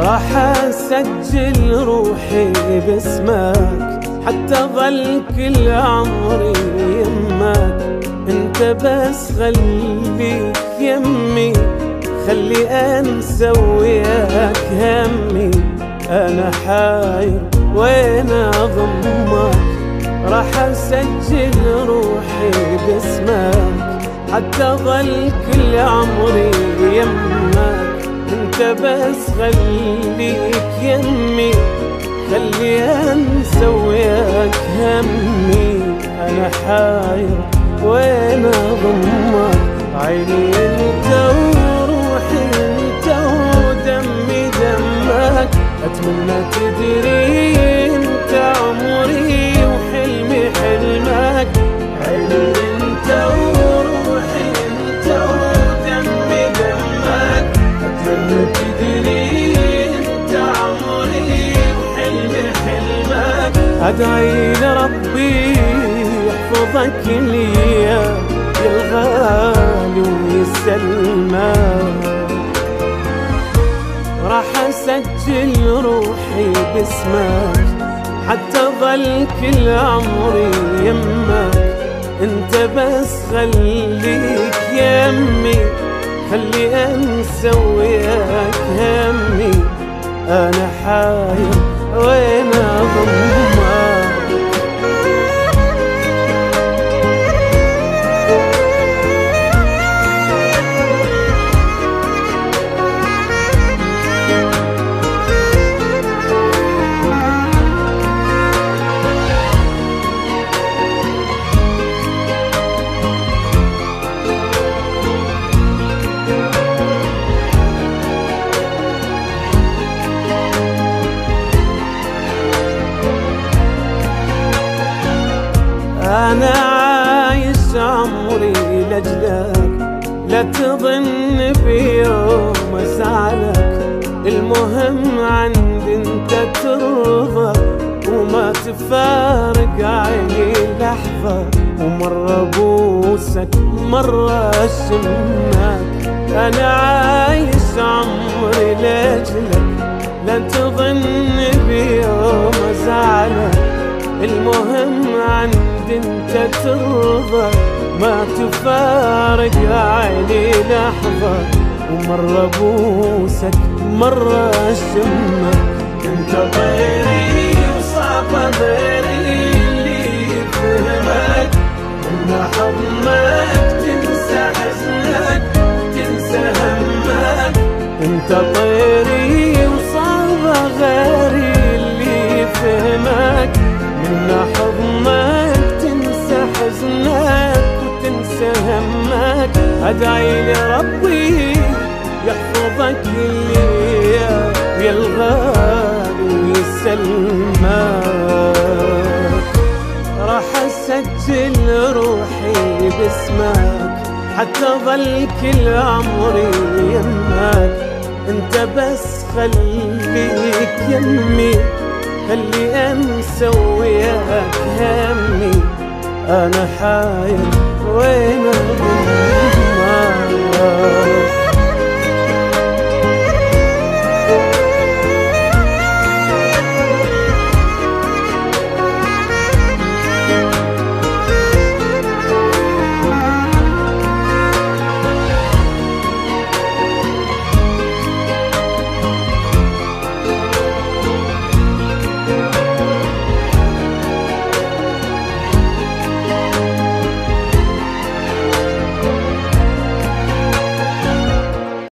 راح أسجل روحي باسمك حتى ظل كل عمري يمك أنت بس خليك يمي خلي انسى وياك همي. أنا حاير وين أضمك؟ راح أسجل روحي باسمك حتى ظل كل عمري يمك بس خليك يمي خلي انسى وياك همي. أنا حاير وين اضمك؟ عيني انت وروحي انت ودمي دمك. اتمنى ادعي لربي يحفظك لي يا الغالي ويسلمك راح أسجل روحي باسمك حتى ظل كل عمري يمك. أنت بس خليك يمي خلي انسى وياك همي. أنا حاير وين اضمك أنا عايش عمري لأجلك. لا تظن في يوم أزعلك المهم عندي أنت ترضى وما تفارق عيني لحظة. ومرة بوسك مرة أشمك. أنا عايش عمري لأجلك. لا تظن بيوم أزعلك المهم عندي انت ترضى ما تفارق عيني لحظة. ومرة بوسك مرة اشمك انت غيري وصعب غيري اللي يفهمك. إن حضنك تنسى حزنك تنسى همك. انت طيري اسجل روحي باسمك حتى ظل كل عمري يمك أنت بس خليك يمي خلي انسى وياك همي. أنا حاير وين